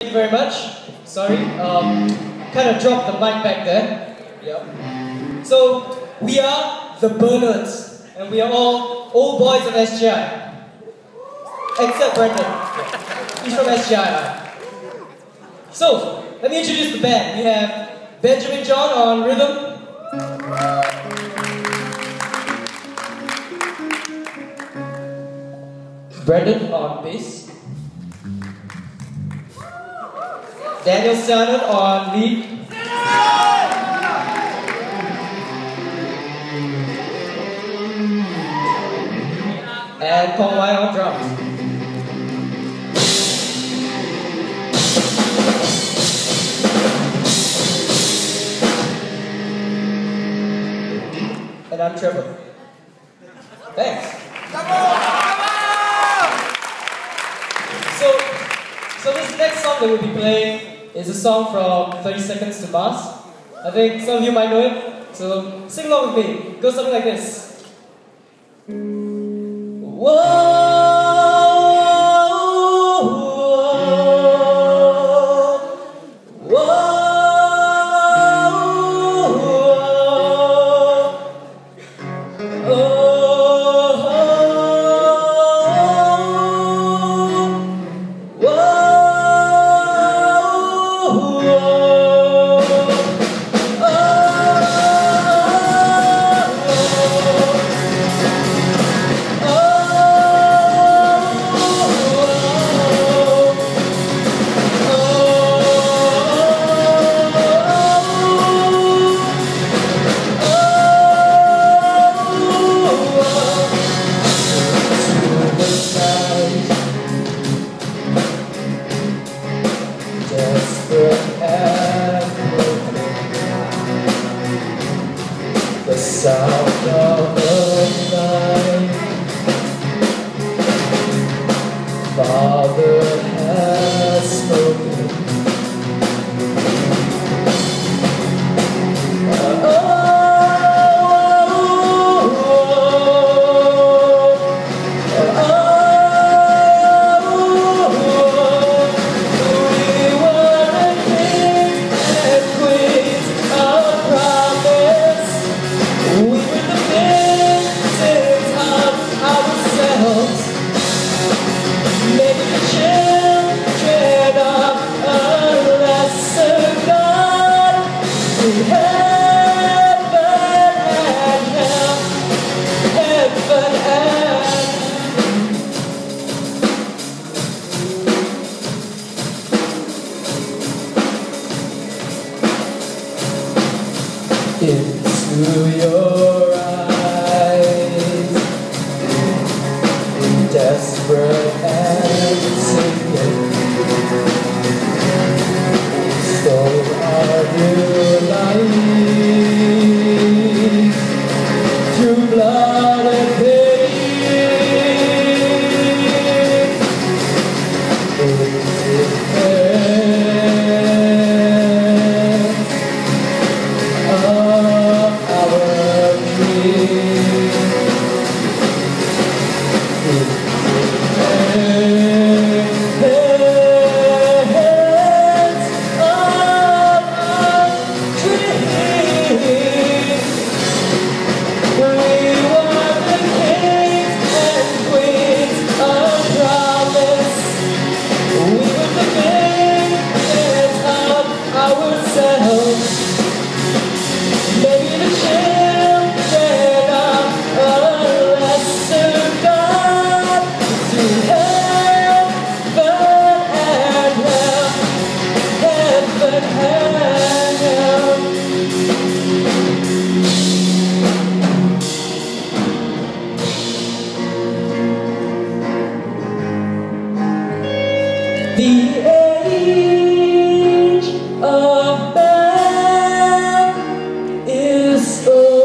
Thank you very much. Sorry, um, kind of dropped the mic back there. Yep. So, we are the Bernards, and we are all old boys of SJI. Except Brendan. He's from SGI. So, let me introduce the band. We have Benjamin John on rhythm. Brendan on bass. Daniel Shannon on lead. And Paul White on drums. And I'm Trevor. Thanks. So, so this next song that we'll be playing is a song from 30 Seconds to Mars. I think some of you might know it, so sing along with me. Goes something like this. Whoa, Father has spoken into your The age of man is over.